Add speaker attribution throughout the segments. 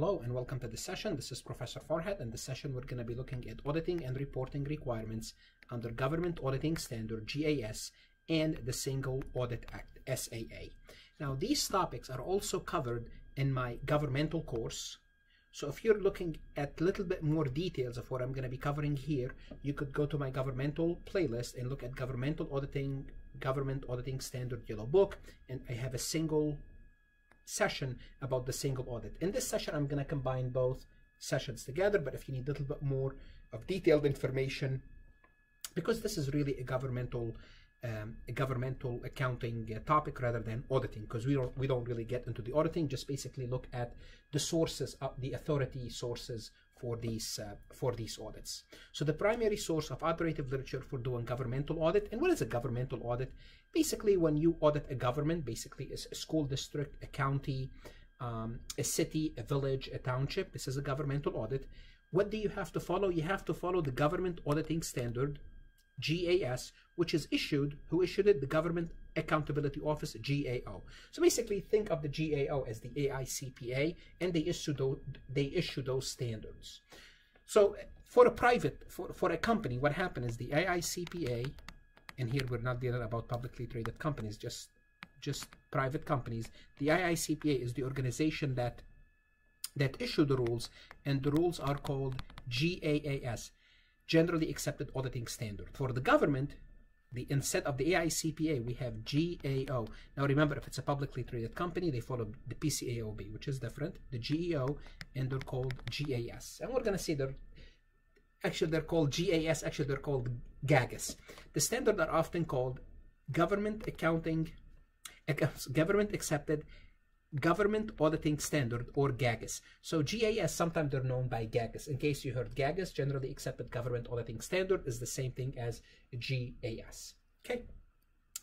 Speaker 1: Hello and welcome to the session. This is Professor Farhat. and this session, we're going to be looking at auditing and reporting requirements under Government Auditing Standard GAS and the Single Audit Act SAA. Now, these topics are also covered in my governmental course. So if you're looking at a little bit more details of what I'm going to be covering here, you could go to my governmental playlist and look at governmental auditing, government auditing standard yellow book, and I have a single session about the single audit. In this session, I'm going to combine both sessions together, but if you need a little bit more of detailed information, because this is really a governmental um, a governmental accounting uh, topic rather than auditing because we don't we don't really get into the auditing just basically look at the sources of the authority sources for these uh, for these audits. So the primary source of authoritative literature for doing governmental audit and what is a governmental audit? Basically when you audit a government basically is a school district a county um, a city a village a township this is a governmental audit. What do you have to follow? You have to follow the government auditing standard GAS, which is issued, who issued it? The Government Accountability Office, GAO. So basically, think of the GAO as the AICPA, and they issue those, they issue those standards. So for a private, for, for a company, what happened is the AICPA, and here we're not dealing about publicly traded companies, just just private companies. The AICPA is the organization that that issue the rules, and the rules are called GAAS, generally accepted auditing standard. For the government, the instead of the AICPA, we have GAO. Now remember, if it's a publicly traded company, they follow the PCAOB, which is different, the GEO, and they're called GAS. And we're going to see they're actually they're called GAS, actually they're called GAGAS. The standard are often called government accounting, government accepted Government Auditing Standard or GAGAS. So GAS, sometimes they're known by GAGAS. In case you heard GAGAS, Generally Accepted Government Auditing Standard is the same thing as GAS. Okay.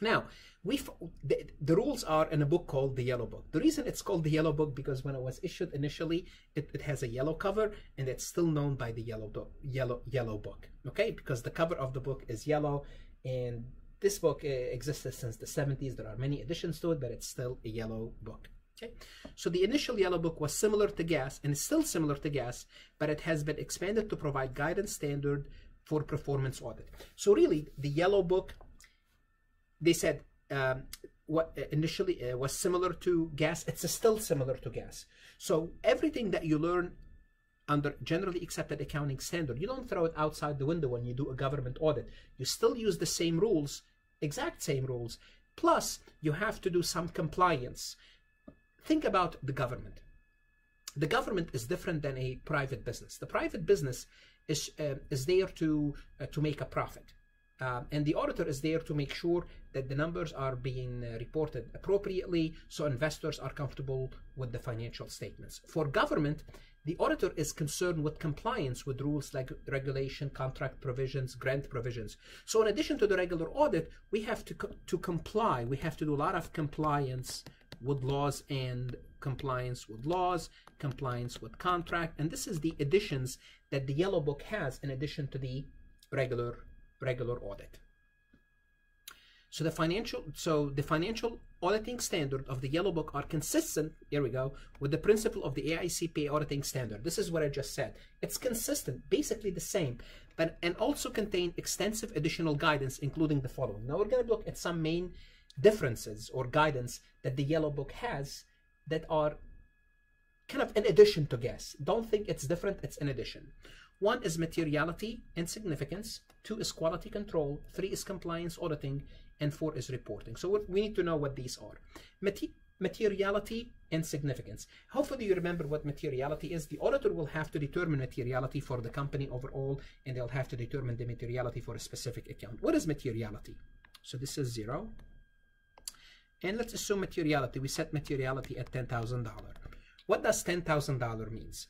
Speaker 1: Now, we the, the, rules are in a book called the Yellow Book. The reason it's called the Yellow Book because when it was issued initially, it, it has a yellow cover and it's still known by the Yellow Book. Yellow Yellow Book. Okay, because the cover of the book is yellow, and this book uh, existed since the 70s. There are many additions to it, but it's still a yellow book. Okay, so the initial yellow book was similar to GAS and is still similar to GAS, but it has been expanded to provide guidance standard for performance audit. So really, the yellow book, they said um, what initially uh, was similar to GAS, it's still similar to GAS. So everything that you learn under generally accepted accounting standard, you don't throw it outside the window when you do a government audit. You still use the same rules, exact same rules. Plus, you have to do some compliance. Think about the government. The government is different than a private business. The private business is uh, is there to uh, to make a profit. Um, and the auditor is there to make sure that the numbers are being uh, reported appropriately so investors are comfortable with the financial statements. For government, the auditor is concerned with compliance with rules like regulation, contract provisions, grant provisions. So in addition to the regular audit, we have to, co to comply. We have to do a lot of compliance with laws and compliance with laws, compliance with contract, and this is the additions that the yellow book has in addition to the regular regular audit. So the financial so the financial auditing standard of the yellow book are consistent, here we go, with the principle of the AICPA auditing standard. This is what I just said. It's consistent, basically the same, but and also contain extensive additional guidance, including the following. Now we're going to look at some main differences or guidance that the yellow book has that are kind of in addition to GAS. Don't think it's different, it's in addition. One is materiality and significance. Two is quality control. Three is compliance auditing. And four is reporting. So we need to know what these are. materiality and significance. Hopefully you remember what materiality is. The auditor will have to determine materiality for the company overall, and they'll have to determine the materiality for a specific account. What is materiality? So this is zero. And let's assume materiality. We set materiality at $10,000. What does $10,000 means?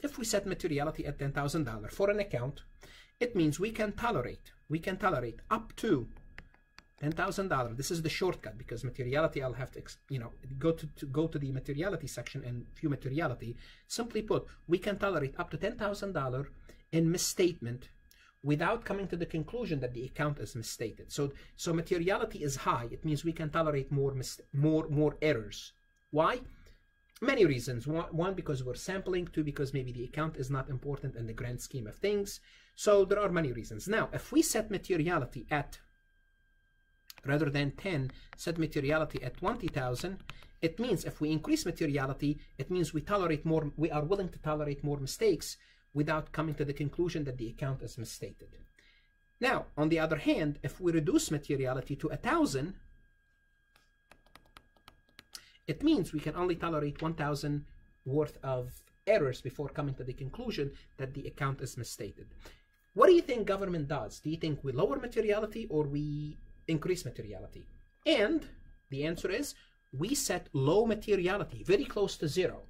Speaker 1: If we set materiality at $10,000 for an account, it means we can tolerate, we can tolerate up to $10,000. This is the shortcut because materiality, I'll have to, you know, go to, to, go to the materiality section and view materiality. Simply put, we can tolerate up to $10,000 in misstatement without coming to the conclusion that the account is misstated. So, so materiality is high. It means we can tolerate more, more, more errors. Why? many reasons. One, one, because we're sampling. Two, because maybe the account is not important in the grand scheme of things. So there are many reasons. Now, if we set materiality at, rather than 10, set materiality at 20,000, it means if we increase materiality, it means we tolerate more, we are willing to tolerate more mistakes without coming to the conclusion that the account is misstated. Now, on the other hand, if we reduce materiality to a thousand, it means we can only tolerate 1,000 worth of errors before coming to the conclusion that the account is misstated. What do you think government does? Do you think we lower materiality or we increase materiality? And the answer is we set low materiality, very close to zero.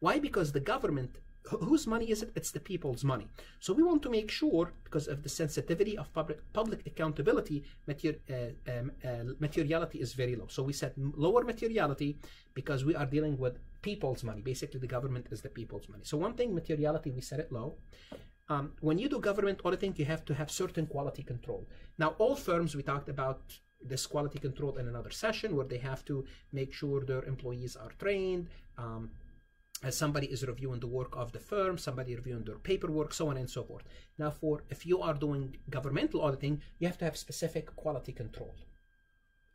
Speaker 1: Why? Because the government whose money is it? It's the people's money. So we want to make sure, because of the sensitivity of public public accountability, uh, um, uh, materiality is very low. So we set lower materiality because we are dealing with people's money. Basically, the government is the people's money. So one thing, materiality, we set it low. Um, when you do government auditing, you have to have certain quality control. Now, all firms, we talked about this quality control in another session where they have to make sure their employees are trained. Um, as somebody is reviewing the work of the firm, somebody reviewing their paperwork, so on and so forth. Now, for if you are doing governmental auditing, you have to have specific quality control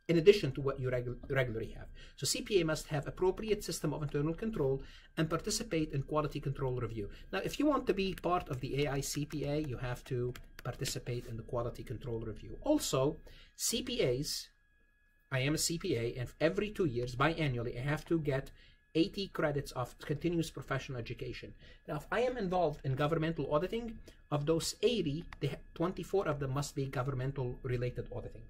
Speaker 1: in addition to what you regu regularly have. So CPA must have appropriate system of internal control and participate in quality control review. Now, if you want to be part of the AICPA, you have to participate in the quality control review. Also, CPAs, I am a CPA, and every two years, biannually, I have to get 80 credits of continuous professional education. Now, if I am involved in governmental auditing, of those 80, 24 of them must be governmental related auditing.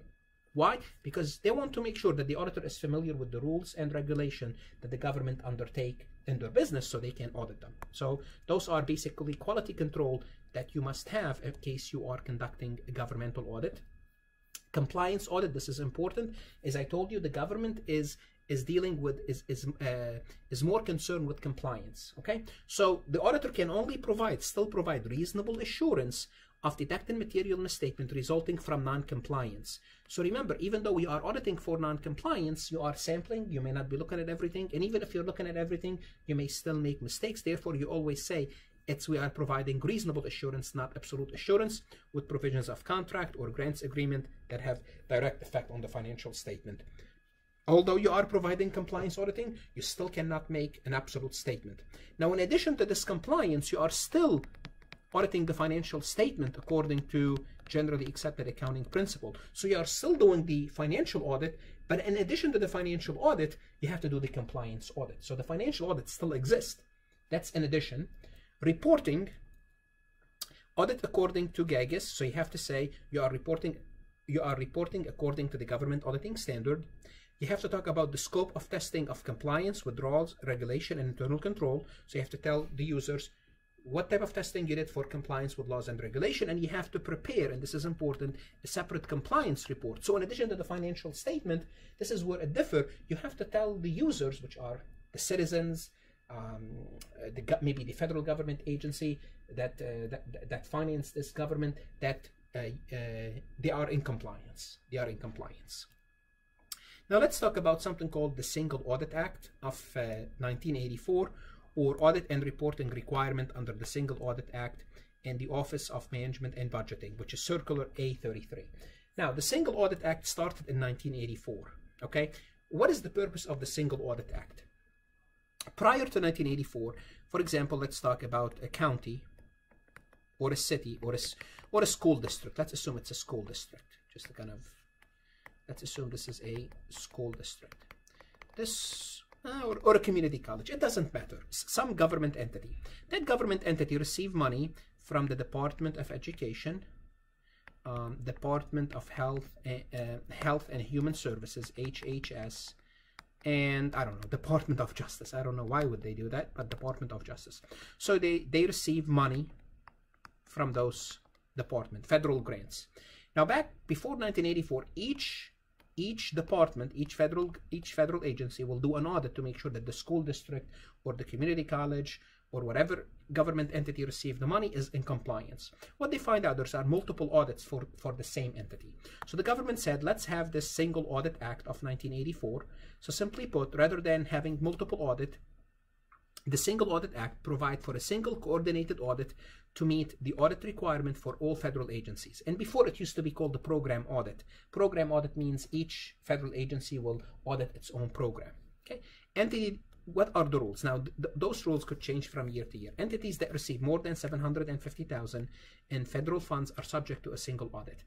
Speaker 1: Why? Because they want to make sure that the auditor is familiar with the rules and regulation that the government undertake in their business so they can audit them. So those are basically quality control that you must have in case you are conducting a governmental audit. Compliance audit, this is important. As I told you, the government is is dealing with is is uh, is more concerned with compliance okay so the auditor can only provide still provide reasonable assurance of detecting material misstatement resulting from non-compliance. So remember, even though we are auditing for non-compliance, you are sampling, you may not be looking at everything, and even if you're looking at everything, you may still make mistakes. Therefore, you always say it's we are providing reasonable assurance, not absolute assurance, with provisions of contract or grants agreement that have direct effect on the financial statement. Although you are providing compliance auditing, you still cannot make an absolute statement. Now, in addition to this compliance, you are still auditing the financial statement according to generally accepted accounting principle. So you are still doing the financial audit, but in addition to the financial audit, you have to do the compliance audit. So the financial audit still exists. That's in addition. Reporting, audit according to GAGAS. So you have to say you are reporting you are reporting according to the government auditing standard. You have to talk about the scope of testing of compliance, withdrawals, regulation, and internal control. So you have to tell the users what type of testing you did for compliance with laws and regulation, and you have to prepare, and this is important, a separate compliance report. So in addition to the financial statement, this is where it differs. You have to tell the users, which are the citizens, um, the, maybe the federal government agency that, uh, that, that finance this government, that uh, uh, they are in compliance. They are in compliance. Now let's talk about something called the Single Audit Act of 1984, uh, or audit and reporting requirement under the Single Audit Act and the Office of Management and Budgeting, which is Circular A33. Now, the Single Audit Act started in 1984. Okay, what is the purpose of the Single Audit Act? Prior to 1984, for example, let's talk about a county or a city or a, or a school district. Let's assume it's a school district. Just to kind of, let's assume this is a school district. This uh, or, or, a community college. It doesn't matter. Some government entity. That government entity receive money from the Department of Education, um, Department of Health, uh, Health and Human Services (HHS), and I don't know Department of Justice. I don't know why would they do that, but Department of Justice. So they they receive money from those department federal grants. Now back before 1984, each each department, each federal each federal agency will do an audit to make sure that the school district or the community college or whatever government entity received the money is in compliance. What they find out there are multiple audits for, for the same entity. So the government said, let's have this single audit act of 1984. So simply put, rather than having multiple audit, the Single Audit Act provide for a single coordinated audit to meet the audit requirement for all federal agencies. And before it used to be called the program audit. Program audit means each federal agency will audit its own program. Okay. Entity what are the rules? Now, th those rules could change from year to year. Entities that receive more than 750,000 in federal funds are subject to a single audit.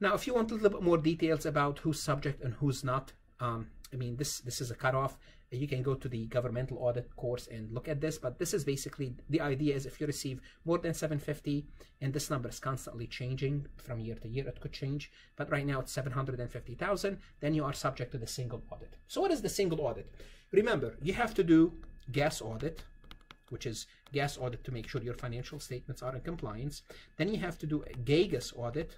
Speaker 1: Now, if you want a little bit more details about who's subject and who's not, um, I mean, this this is a cutoff. You can go to the governmental audit course and look at this, but this is basically the idea is if you receive more than 750, and this number is constantly changing from year to year, it could change, but right now it's 750,000, then you are subject to the single audit. So what is the single audit? Remember, you have to do GAS audit, which is GAS audit to make sure your financial statements are in compliance. Then you have to do a GAGAS audit,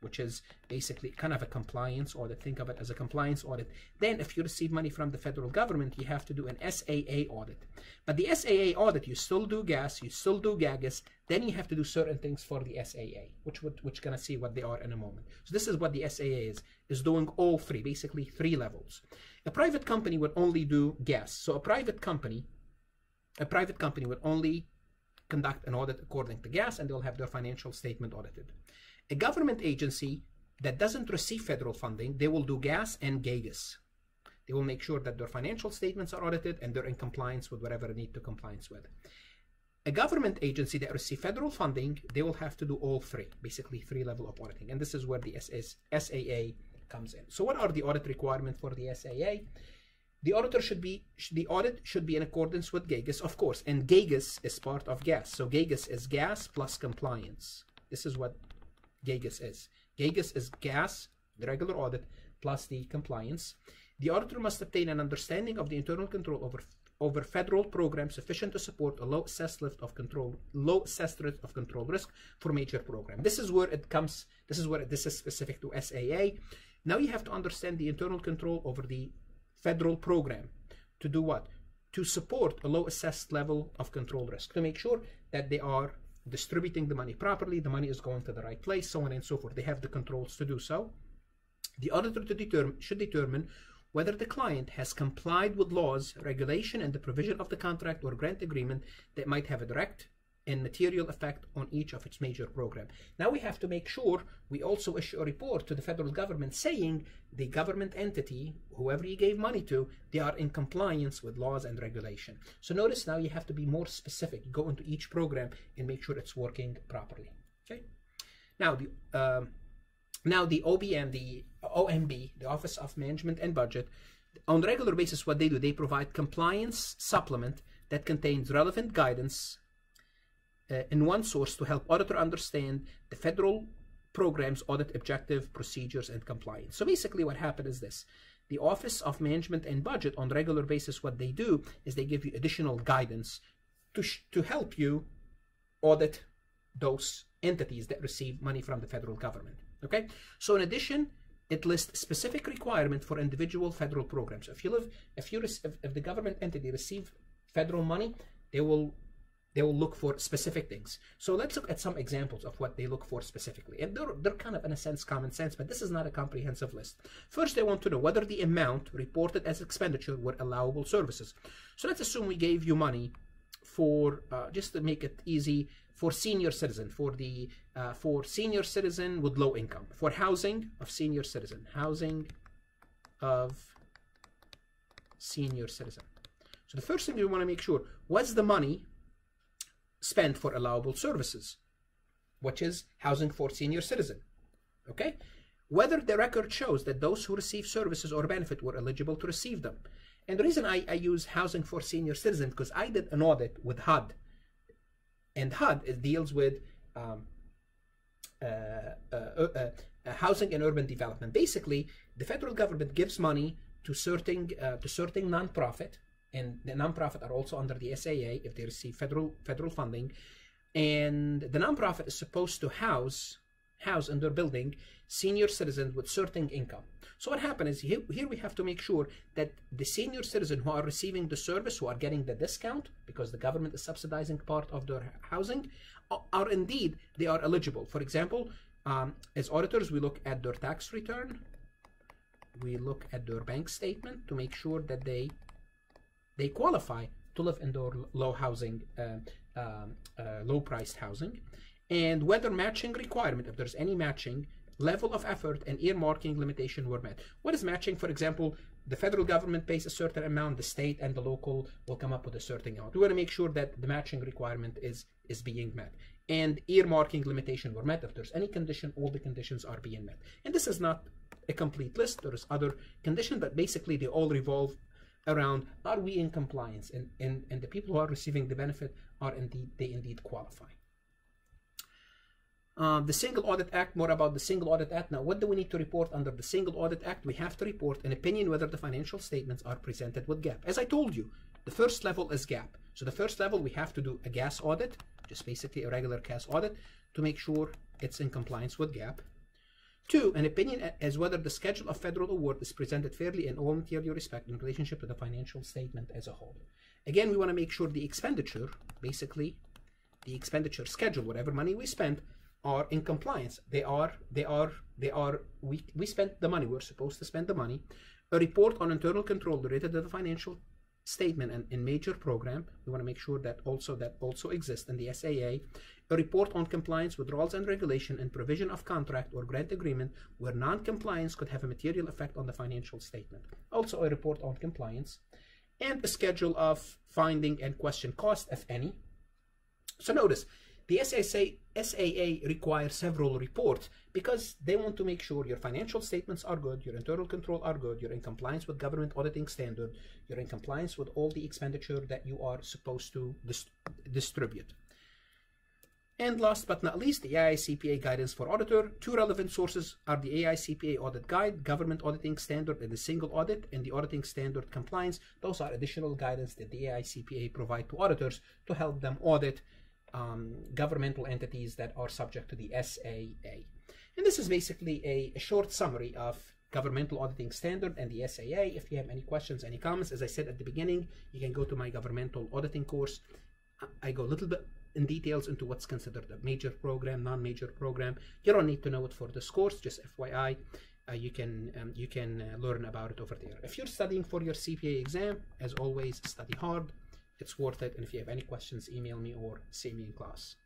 Speaker 1: which is basically kind of a compliance audit. Think of it as a compliance audit. Then, if you receive money from the federal government, you have to do an SAA audit. But the SAA audit, you still do GAS, you still do GAGAS. Then you have to do certain things for the SAA, which would, which gonna see what they are in a moment. So this is what the SAA is: is doing all three, basically three levels. A private company would only do GAS. So a private company, a private company would only conduct an audit according to GAS, and they'll have their financial statement audited. A government agency that doesn't receive federal funding, they will do GAS and GAGAS. They will make sure that their financial statements are audited and they're in compliance with whatever they need to compliance with. A government agency that receives federal funding, they will have to do all three, basically three level of auditing. And this is where the SS, SAA comes in. So what are the audit requirements for the SAA? The auditor should be, the audit should be in accordance with GAGAS, of course, and GAGAS is part of GAS. So GAGAS is GAS plus compliance. This is what GAGAS is. GAGAS is GAS, the regular audit, plus the compliance. The auditor must obtain an understanding of the internal control over over federal programs sufficient to support a low assessed lift of control, low assessed rate of control risk for major program. This is where it comes. This is where this is specific to SAA. Now you have to understand the internal control over the federal program to do what? To support a low assessed level of control risk to make sure that they are distributing the money properly, the money is going to the right place, so on and so forth. They have the controls to do so. The auditor to determine, should determine whether the client has complied with laws, regulation, and the provision of the contract or grant agreement that might have a direct and material effect on each of its major program. Now we have to make sure we also issue a report to the federal government saying the government entity, whoever you gave money to, they are in compliance with laws and regulation. So notice now you have to be more specific. Go into each program and make sure it's working properly. Okay. Now the um, now the OBM, the OMB, the Office of Management and Budget, on regular basis, what they do, they provide compliance supplement that contains relevant guidance uh, in one source to help auditor understand the federal program's audit objective, procedures, and compliance. So basically what happened is this. The Office of Management and Budget on regular basis, what they do is they give you additional guidance to, to help you audit those entities that receive money from the federal government. Okay, so in addition, it lists specific requirement for individual federal programs. If you live, if you if, if the government entity receive federal money, they will they will look for specific things. So let's look at some examples of what they look for specifically. And they're, they're kind of, in a sense, common sense, but this is not a comprehensive list. First, they want to know whether the amount reported as expenditure were allowable services. So let's assume we gave you money for, uh, just to make it easy, for senior citizen, for the uh, for senior citizen with low income, for housing of senior citizen, housing of senior citizen. So the first thing we want to make sure, was the money spent for allowable services, which is housing for senior citizen. Okay? Whether the record shows that those who receive services or benefit were eligible to receive them. And the reason I, I use housing for senior citizen because I did an audit with HUD. And HUD deals with um, uh, uh, uh, uh, housing and urban development. Basically, the federal government gives money to certain uh, to certain nonprofit and the nonprofit are also under the SAA if they receive federal federal funding, and the nonprofit is supposed to house house in their building senior citizens with certain income. So what happens is here, here we have to make sure that the senior citizen who are receiving the service, who are getting the discount because the government is subsidizing part of their housing, are, indeed they are eligible. For example, um, as auditors, we look at their tax return, we look at their bank statement to make sure that they they qualify to live indoor low housing, uh, um, uh, low priced housing, and whether matching requirement, if there's any matching, level of effort and earmarking limitation were met. What is matching? For example, the federal government pays a certain amount, the state and the local will come up with a certain amount. We want to make sure that the matching requirement is is being met. And earmarking limitation were met. If there's any condition, all the conditions are being met. And this is not a complete list. There's other conditions, but basically they all revolve around are we in compliance and, and, and the people who are receiving the benefit are indeed they indeed qualify. Uh, the Single Audit Act, more about the Single Audit Act. Now, what do we need to report under the Single Audit Act? We have to report an opinion whether the financial statements are presented with GAAP. As I told you, the first level is GAAP. So the first level, we have to do a GAS audit, just basically a regular GAS audit, to make sure it's in compliance with GAAP. Two, an opinion as whether the schedule of federal award is presented fairly and in all material respect in relationship to the financial statement as a whole. Again, we want to make sure the expenditure, basically the expenditure schedule, whatever money we spend, are in compliance. They are, they are, they are, we, we spent the money, we're supposed to spend the money. A report on internal control related to the financial statement and in major program, we want to make sure that also that also exists in the SAA. A report on compliance with rules and regulation and provision of contract or grant agreement where non-compliance could have a material effect on the financial statement. Also a report on compliance and a schedule of finding and question cost, if any. So notice, the SSA, SAA requires several reports because they want to make sure your financial statements are good, your internal control are good, you're in compliance with government auditing standard, you're in compliance with all the expenditure that you are supposed to dis distribute. And last but not least, the AICPA guidance for auditor. Two relevant sources are the AICPA audit guide, government auditing standard, and the single audit, and the auditing standard compliance. Those are additional guidance that the AICPA provide to auditors to help them audit um, governmental entities that are subject to the SAA. And this is basically a, a, short summary of governmental auditing standard and the SAA. If you have any questions, any comments, as I said at the beginning, you can go to my governmental auditing course. I go a little bit in details into what's considered a major program, non-major program. You don't need to know it for this course, just FYI. Uh, you can um, you can uh, learn about it over there. If you're studying for your CPA exam, as always, study hard it's worth it. And if you have any questions, email me or see me in class.